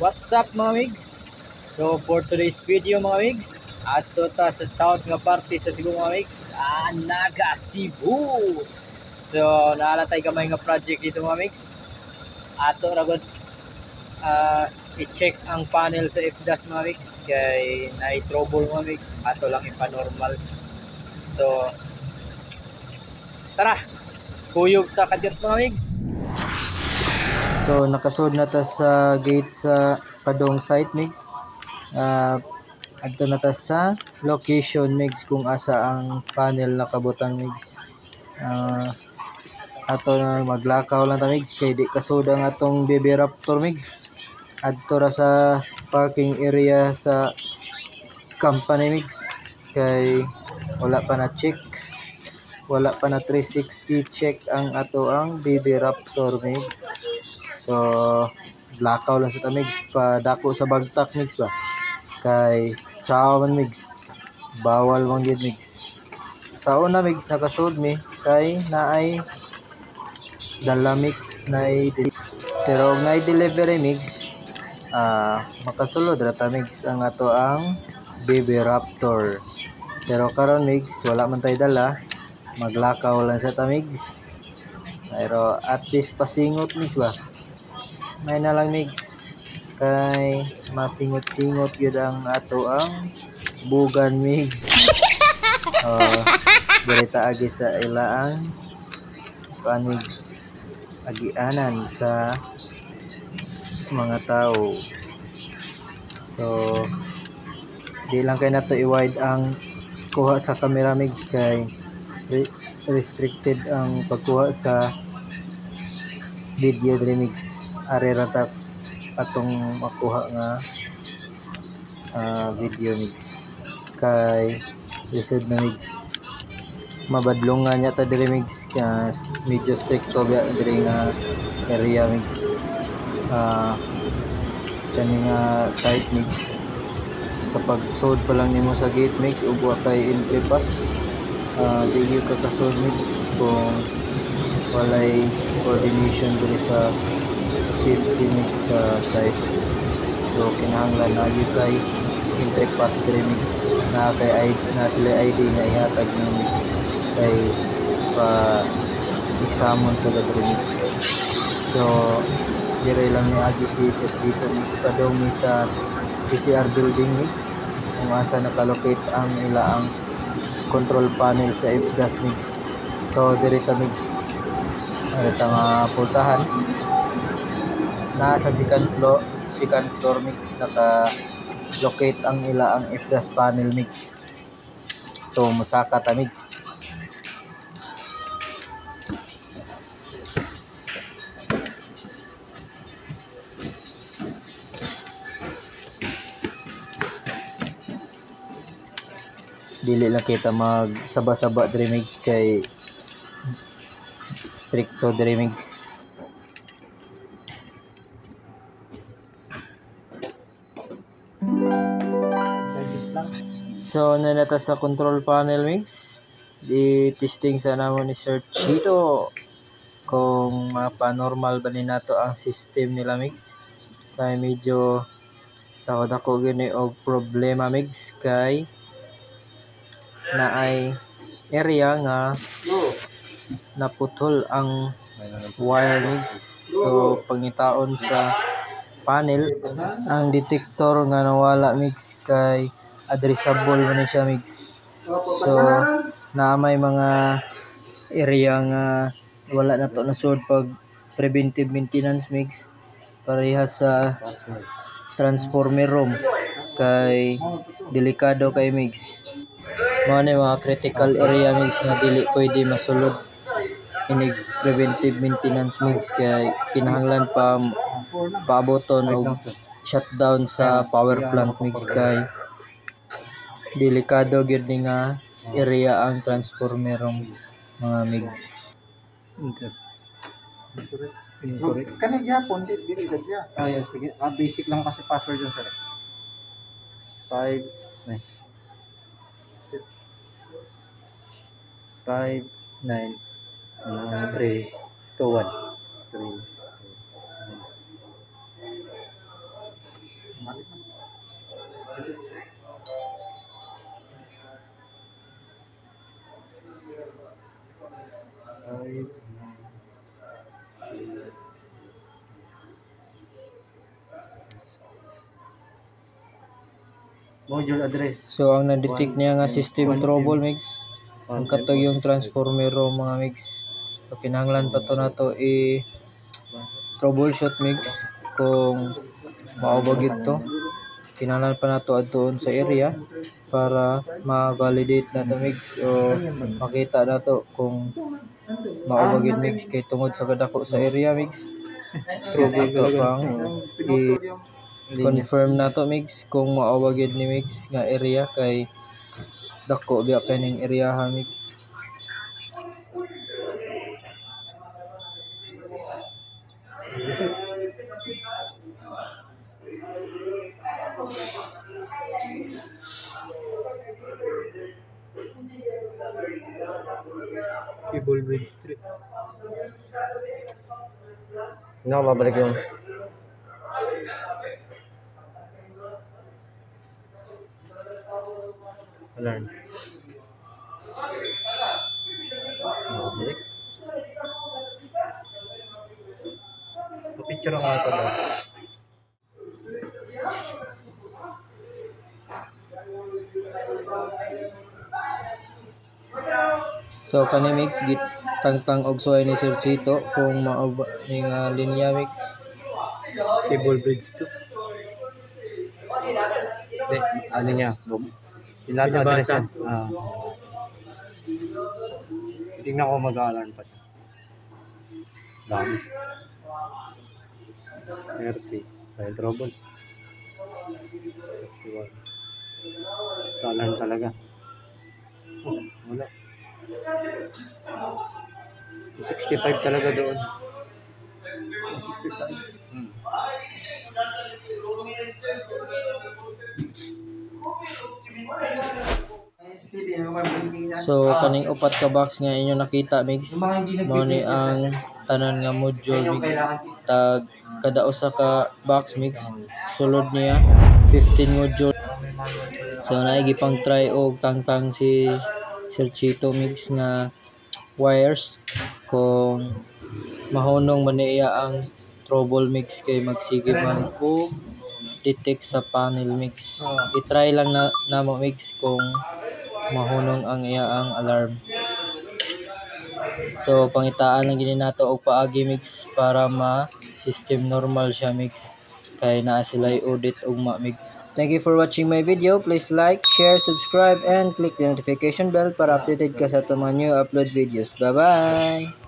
What's up mga migs? So for today's video mga migs, ato ta sa south nga parte sa Cebu mga migs, ah, Cebu. So naalatay gamay nga project dito mga migs. Ato ra gud ah, i-check ang panel sa FDAS mga migs kay na trouble mga migs. Ato lang ipa-normal. So tara, kuyog ta kadyot mga migs. So nakasud na ta sa gate sa Padong site mix. Uh, adto na ta sa location mix kung asa ang panel nakabutang mix. Uh, ato na maglakaw lang ta mix kay di kasud ang atong BB Raptor mix. Adto ra sa parking area sa company mix kay wala pa na check wala pa na 360 check ang ato ang BB Raptor mix. So, lakaw lang sa tamigs pa dako sa bagtak mix ba. Kay chao man mix. Bawal man gid mix. Sa una mix nakasud mi kay naay dala mix naay pero naay delivery mix ah makasulod ra ta mix ang ato ang Baby Raptor. Pero karon mix wala man tay dala maglakaw lang sa tamigs. Pero at least pasingot mix ba may na lang mix kay masingot-singot yun ang ato ang bugan mix oh direta agi sa ilaang pan mix agianan sa mga tao. So di lang kay nato i-wide ang kuha sa camera mix kay restricted ang pagkuha sa video remix are ratak atong makuha nga uh, video mix. Kay lisod na mix. Mabadlong nga niya ta diri mix ka medyo stricto biya diri nga area mix. Uh, kani nga site mix. Sa pagsod pa lang nimo sa gate mix ug kay entry pass. Uh, di ka kasod mix kung walay coordination diri sa safety mix sa site. So kinahanglan na yun kay intake pass diri mix na kay ID na sila ID na ihatag ng mix kay pa examon sa diri mix. So dire lang ni agi si sa Chito mix pa daw mi sa CCR building mix. Kung asa nakalocate ang ila ang control panel sa F-gas mix. So dire ta mix. Ano nga pultahan nasa second floor second floor mix naka locate ang ila ang F-gas panel mix. So musaka ta mix dili lang kita mag saba-saba diri mix kay stricto diri So, nanata sa control panel mix. I-testing sa namon ni Sir Chito kung mapa-normal ba ni nato ang system nila mix. Kay medyo takot ako gini og problema mix kay naay area nga naputol ang wire mix. So, pangitaon sa panel ang detector nga nawala mix kay addressable man siya mix so na may mga area nga wala na to nasud pag preventive maintenance mix parehas sa transformer room kay delikado kay mix mga ni mga critical area mix nga dili pwede masulod inig preventive maintenance mix kay kinahanglan pa paaboton og shutdown sa power plant mix kay delikado gyud ni nga area ang transformer ng mga mix. Okay. Incorrect. Kani gyapon di dili sa siya. Ah, yeah, sige. Ah, basic lang kasi password yun sir. 5 9 5 9 3 2 1 3 Five, Module address. So ang na-detect niya nga system trouble mix ang katog yung transformero mga mix. So kinahanglan pa to nato i troubleshoot mix kung maubag ito. Kinahanglan pa nato adtuon sa area para ma-validate na to mix o makita nato kung maubag yun mix kay tungod sa kadako sa area mix. Trouble to pang i confirm na to mix kung maawag yun ni mix nga area kay dako biya kay ning area ha mix Cable Bridge Street No, babalik yung alarm. Babalik. Picture nga ito So kani mix git tangtang og suway ni Sir Chito kung mao ba ni nga linya mix Cable bridge to. Hindi, ano niya? Ilahat ng address yan. Ah. Tingnan ko mag-alarm pa siya. Dami. 30. Dahil trouble. 51. Alarm talaga. Oh, wala. 65 talaga doon. 65. Hmm. So kaning upat ka box nga inyo nakita mix mao ni ang tanan nga module mix tag kada usa ka box mix sulod niya 15 module. So naay gipang try og tangtang si Sir Chito mix nga wires kung mahunong man niya ang trouble mix kay magsige man og detect sa panel mix. I-try lang na namo mix kung mahunong ang iya ang alarm. So pangitaan lang gini nato og paagi mix para ma system normal siya mix kay naa sila audit og ma mix. Thank you for watching my video. Please like, share, subscribe, and click the notification bell para updated ka sa itong mga new upload videos. Bye-bye!